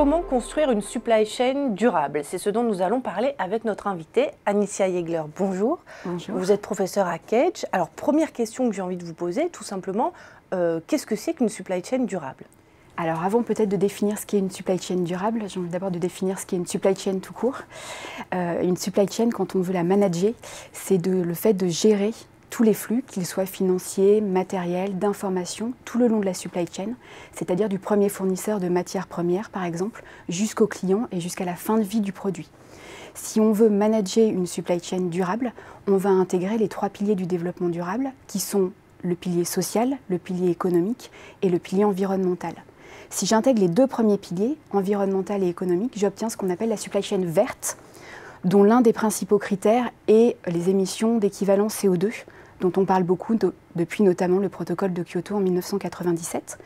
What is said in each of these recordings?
construire une supply chain durable C'est ce dont nous allons parler avec notre invitée, Anicia Yegler. Bonjour. Bonjour. Vous êtes professeur à Cage. Alors, première question que j'ai envie de vous poser, tout simplement, euh, qu'est-ce que c'est qu'une supply chain durable? Alors avant peut-être de définir ce qu'est une supply chain durable, j'ai envie d'abord de définir ce qu'est une supply chain tout court. Euh, une supply chain, quand on veut la manager, c'est le fait de gérer tous les flux, qu'ils soient financiers, matériels, d'informations, tout le long de la supply chain, c'est-à-dire du premier fournisseur de matières premières, par exemple, jusqu'au client et jusqu'à la fin de vie du produit. Si on veut manager une supply chain durable, on va intégrer les trois piliers du développement durable, qui sont le pilier social, le pilier économique et le pilier environnemental. Si j'intègre les deux premiers piliers, environnemental et économique, j'obtiens ce qu'on appelle la supply chain verte, dont l'un des principaux critères est les émissions d'équivalent CO2, dont on parle beaucoup depuis notamment le protocole de Kyoto en 1997.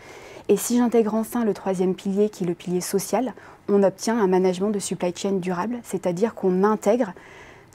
Et si j'intègre enfin le troisième pilier, qui est le pilier social, on obtient un management de supply chain durable, c'est-à-dire qu'on intègre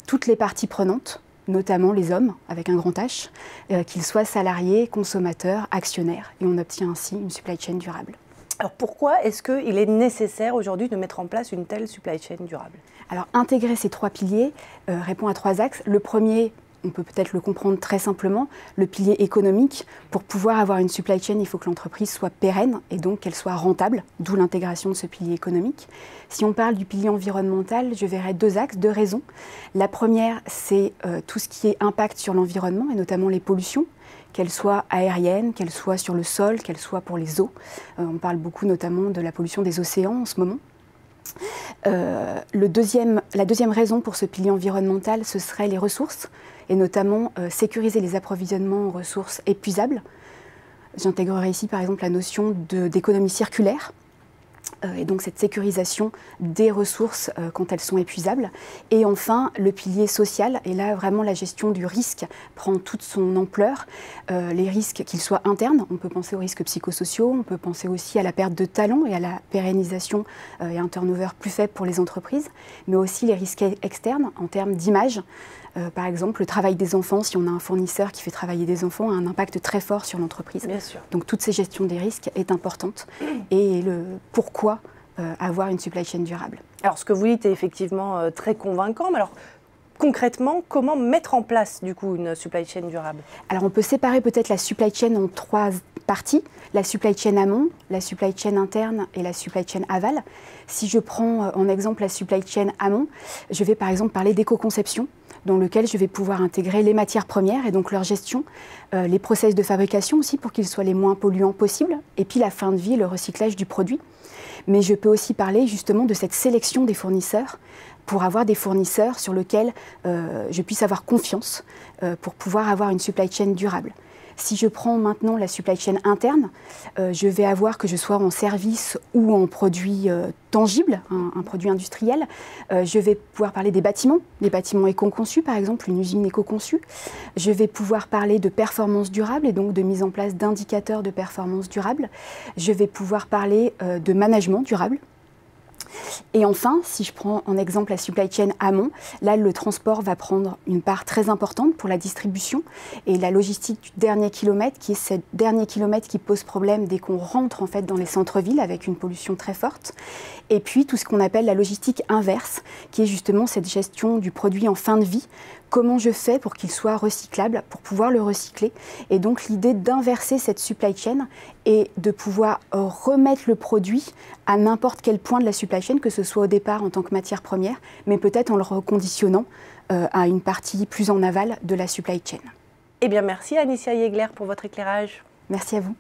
toutes les parties prenantes, notamment les hommes, avec un grand H, euh, qu'ils soient salariés, consommateurs, actionnaires, et on obtient ainsi une supply chain durable. Alors pourquoi est-ce qu'il est nécessaire aujourd'hui de mettre en place une telle supply chain durable? Alors intégrer ces trois piliers euh, répond à trois axes. Le premier, on peut peut-être le comprendre très simplement, le pilier économique. Pour pouvoir avoir une supply chain, il faut que l'entreprise soit pérenne et donc qu'elle soit rentable, d'où l'intégration de ce pilier économique. Si on parle du pilier environnemental, je verrai deux axes, deux raisons. La première, c'est euh, tout ce qui est impact sur l'environnement et notamment les pollutions qu'elles soient aériennes, qu'elles soient sur le sol, qu'elles soient pour les eaux. Euh, on parle beaucoup notamment de la pollution des océans en ce moment. Euh, la deuxième raison pour ce pilier environnemental, ce serait les ressources, et notamment euh, sécuriser les approvisionnements en ressources épuisables. J'intégrerai ici par exemple la notion d'économie circulaire, et donc cette sécurisation des ressources euh, quand elles sont épuisables. Et enfin, le pilier social, et là vraiment la gestion du risque prend toute son ampleur. Euh, les risques, qu'ils soient internes, on peut penser aux risques psychosociaux, on peut penser aussi à la perte de talent et à la pérennisation et un turnover plus faible pour les entreprises, mais aussi les risques externes en termes d'image. par exemple, le travail des enfants, si on a un fournisseur qui fait travailler des enfants, a un impact très fort sur l'entreprise. Donc toute ces gestions des risques est importante. Et le pourquoi euh, avoir une supply chain durable. Alors, ce que vous dites est effectivement euh, très convaincant, mais alors concrètement, comment mettre en place du coup une supply chain durable? Alors, on peut séparer peut-être la supply chain en trois parties la supply chain amont, la supply chain interne et la supply chain aval. Si je prends euh, en exemple la supply chain amont, je vais par exemple parler d'éco-conception dans lequel je vais pouvoir intégrer les matières premières et donc leur gestion, les process de fabrication aussi pour qu'ils soient les moins polluants possibles, et puis la fin de vie, le recyclage du produit mais je peux aussi parler justement de cette sélection des fournisseurs pour avoir des fournisseurs sur lesquels euh, je puisse avoir confiance euh, pour pouvoir avoir une supply chain durable. Si je prends maintenant la supply chain interne, euh, je vais avoir que je sois en service ou en produit euh, tangible, un, produit industriel. Euh, je vais pouvoir parler des bâtiments, des bâtiments éco-conçus, par exemple une usine éco-conçue. Je vais pouvoir parler de performance durable et donc de mise en place d'indicateurs de performance durable. Je vais pouvoir parler de management durable. Et enfin, si je prends en exemple la supply chain amont, là, le transport va prendre une part très importante pour la distribution et la logistique du dernier kilomètre, qui est ce dernier kilomètre qui pose problème dès qu'on rentre en fait dans les centres-villes avec une pollution très forte. Et puis tout ce qu'on appelle la logistique inverse, qui est justement cette gestion du produit en fin de vie comment je fais pour qu'il soit recyclable, pour pouvoir le recycler. Et donc l'idée d'inverser cette supply chain et de pouvoir euh, remettre le produit à n'importe quel point de la supply chain, que ce soit au départ en tant que matière première, mais peut-être en le reconditionnant euh, à une partie plus en aval de la supply chain. Eh bien merci Anicia Yegler pour votre éclairage. Merci à vous.